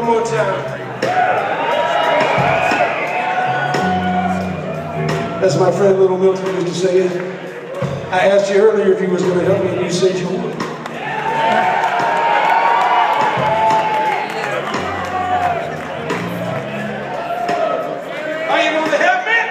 one more time. That's my friend Little Milton used to say it. I asked you earlier if you was going to help me, and you said you would. Are you going to help me?